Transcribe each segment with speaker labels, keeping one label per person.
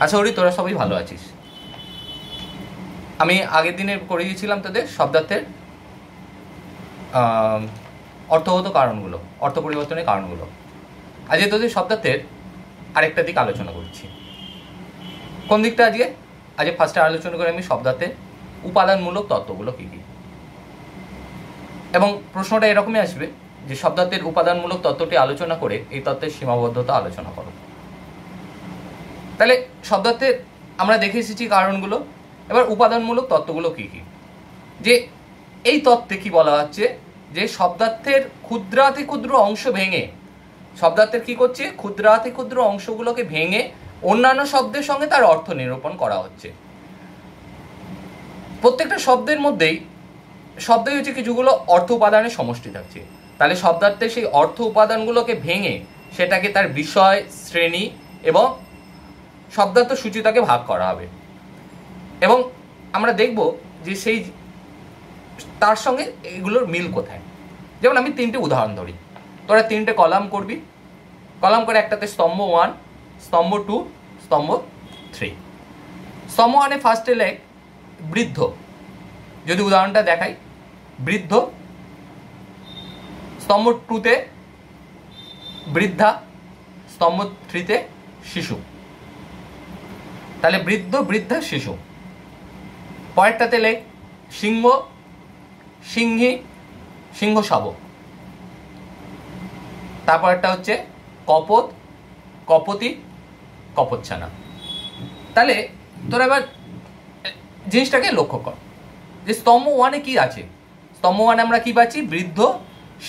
Speaker 1: আশা করি তোরা সবাই ভালো আছিস। আমি আগের দিনে করে দিয়েছিলাম তোদের শব্দার্থের অর্থগত কারণগুলো, অর্থ পরিবর্তনের কারণগুলো। আজকে তোদের শব্দার্থের আরেকটা দিক আলোচনা করছি। কোন দিকটা আজকে? আজকে ফার্স্টে আলোচনা করে আমি শব্দার্থের উপাদানমূলক তত্ত্বগুলো কী কী? এবং প্রশ্নটা এরকমই আসবে যে শব্দার্থের উপাদানমূলক তত্ত্বটি আলোচনা করে এই তত্ত্বের সীমাবদ্ধতা আলোচনা করো। তাহলে শব্দার্থের আমরা দেখে এসেছি কারণগুলো। এবার উপাদানমূলক তত্ত্বগুলো কী কী? যে এই তত্ত্বে কি বলা হচ্ছে? যে শব্দার্থের ক্ষুদ্রাতি ক্ষুদ্র অংশ ভেঙে, শব্দার্থের কি করছে? ক্ষুদ্রাতি ক্ষুদ্র অংশগুলোকে ভেঙে অন্যান্য শব্দের সঙ্গে তার অর্থ নিরূপণ করা হচ্ছে। প্রত্যেকটা শব্দের মধ্যেই, শব্দই হচ্ছে কিছুগুলো অর্থ উপাদানের সমষ্টি থাকছে। তাহলে শব্দার্থে সেই অর্থ উপাদানগুলোকে ভেঙে সেটাকে তার বিষয়, শ্রেণি এবং শব্দার্থ সূচিতাকে ভাগ করা হবে। এবং আমরা দেখব যে সেই তার সঙ্গে এগুলোর মিল কোথায়। যেমন আমি তিনটে উদাহরণ ধরি। তোরা তিনটে কলাম করবি। কলাম করে একটাতে স্তম্ভ ওয়ান স্তম্ভ টু স্তম্ভ থ্রি স্তম্ভ ওয়ানে ফার্স্টে লেখ, বৃদ্ধ। যদি উদাহরণটা দেখাই, বৃদ্ধ। স্তম্ভ টুতে বৃদ্ধা। স্তম্ভ থ্রিতে শিশু। তাহলে বৃদ্ধ, বৃদ্ধা, শিশু। পরেরটাতে লেখ সিংহ, সিংহী, সিংহ শাবক। তারপরটা হচ্ছে কপত, কপতি কপচ্ছানা তাহলে তোরা এবার জিনিসটাকে লক্ষ্য কর যে স্তম্ভ ওয়ানে কি আছে? স্তম্ভ ওয়ানে আমরা কি পাচ্ছি? বৃদ্ধ,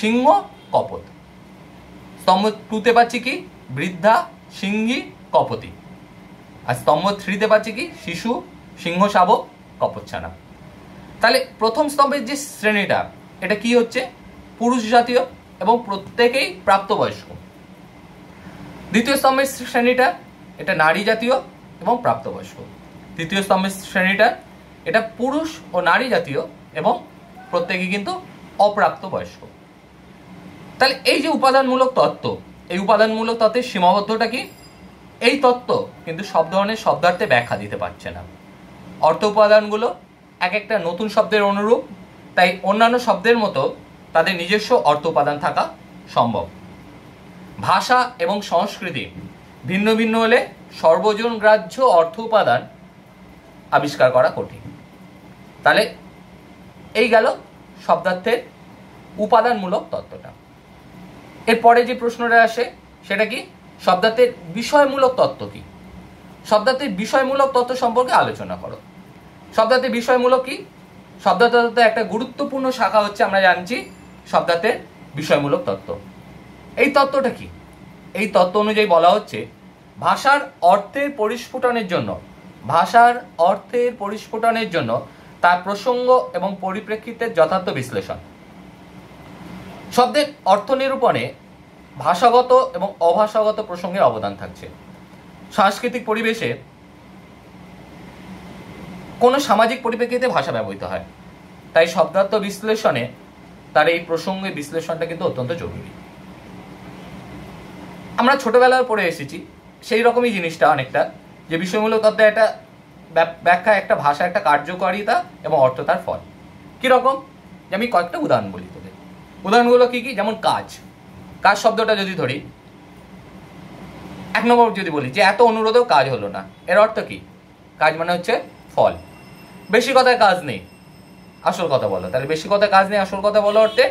Speaker 1: সিংহ, কপত। স্তম্ভ টুতে পাচ্ছি কি? বৃদ্ধা, সিংহী, কপতি। আর স্তম্ভ থ্রিতে পাচ্ছি কি? শিশু, সিংহ, শাবক, কপচ্ছানা। তাহলে প্রথম স্তম্ভের যে শ্রেণীটা, এটা কি হচ্ছে? পুরুষ জাতীয় এবং প্রত্যেকেই প্রাপ্তবয়স্ক। দ্বিতীয় স্তম্ভের শ্রেণীটা, এটা নারী জাতীয় এবং প্রাপ্তবয়স্ক। তৃতীয় স্তম্ভের শ্রেণীটা, এটা পুরুষ ও নারী জাতীয় এবং প্রত্যেকেই কিন্তু অপ্রাপ্তবয়স্ক। তাহলে এই যে উপাদানমূলক তত্ত্ব, এই উপাদানমূলক তত্ত্বের সীমাবদ্ধটা কি? এই তত্ত্ব কিন্তু সব ধরনের শব্দার্থে ব্যাখ্যা দিতে পারছে না। অর্থ উপাদানগুলো এক একটা নতুন শব্দের অনুরূপ, তাই অন্যান্য শব্দের মতো তাদের নিজস্ব অর্থ উপাদান থাকা সম্ভব। ভাষা এবং সংস্কৃতি ভিন্ন ভিন্ন হলে সর্বজন গ্রাহ্য অর্থ উপাদান আবিষ্কার করা কঠিন। তাহলে এই গেল শব্দার্থের উপাদানমূলক তত্ত্বটা। এরপরে যে প্রশ্নটা আসে, সেটা কি? শব্দার্থের বিষয়মূলক তত্ত্ব কি? শব্দার্থের বিষয়মূলক তত্ত্ব সম্পর্কে আলোচনা করো। শব্দার্থের বিষয়মূলক কি? শব্দার্থের একটা গুরুত্বপূর্ণ শাখা হচ্ছে আমরা জানছি শব্দার্থের বিষয়মূলক তত্ত্ব। এই তত্ত্বটা কি? এই তত্ত্ব অনুযায়ী বলা হচ্ছে ভাষার অর্থের পরিস্ফুটনের জন্য, ভাষার অর্থের পরিস্ফুটনের জন্য তার প্রসঙ্গ এবং পরিপ্রেক্ষিতের যথার্থ বিশ্লেষণ। শব্দের অর্থ নিরূপণে ভাষাগত এবং অভাষাগত প্রসঙ্গের অবদান থাকছে। সাংস্কৃতিক পরিবেশে কোনো সামাজিক পরিপ্রেক্ষিতে ভাষা ব্যবহৃত হয়। তাই শব্দার্থ বিশ্লেষণে তার এই প্রসঙ্গে বিশ্লেষণটা কিন্তু অত্যন্ত জরুরি। আমরা ছোটবেলায় পড়ে এসেছি, সেই রকমই জিনিসটা অনেকটা, যে বিষয়মূলক তত্ত্বে একটা ব্যাখ্যা একটা ভাষা, একটা কার্যকারিতা এবং অর্থ তার ফল। কীরকম? যে আমি কয়েকটা উদাহরণ বলি তোদের। উদাহরণগুলো কি কি? যেমন কাজ। কাজ শব্দটা যদি ধরি? এক নম্বর যদি বলি, যে এত অনুরোধেও কাজ হলো না। এর অর্থ কি? কাজ মানে হচ্ছে ফল। বেশি কথায় কাজ নেই। আসল কথা বলো। তাহলে বেশি কথায় কাজ নেই, আসল কথা বলো অর্থে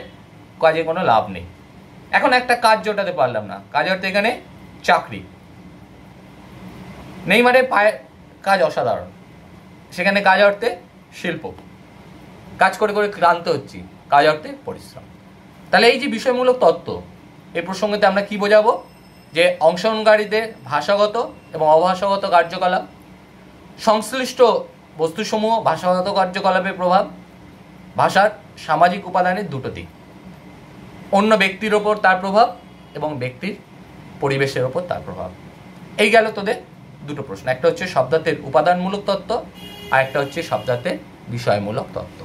Speaker 1: কাজে কোনো লাভ নেই। এখন একটা কাজ জোটাতে পারলাম না। কাজ অর্থে এখানে চাকরি। নেই মানে পায়ে কাজ অসাধারণ। সেখানে কাজ অর্থে শিল্প। কাজ করে করে ক্লান্ত হচ্ছি। কাজ অর্থে পরিশ্রম। তাহলে এই যে বিষয়মূলক তত্ত্ব এই প্রসঙ্গতে আমরা কি বোঝাবো? যে অংশগ্রহণকারীদের ভাষাগত এবং অভাষাগত কার্যকলাপ, সংশ্লিষ্ট বস্তুসমূহ ভাষাগত কার্যকলাপের প্রভাব, ভাষার সামাজিক উপাদানের দুটো দিক। অন্য ব্যক্তির ওপর তার প্রভাব এবং ব্যক্তির পরিবেশের ওপর তার প্রভাব। এই গেল তোদের দুটো প্রশ্ন। একটা হচ্ছে শব্দার্থের উপাদানমূলক তত্ত্ব আর একটা হচ্ছে শব্দার্থের বিষয়মূলক তত্ত্ব।